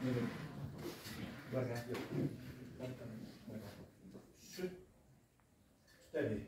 Should that be?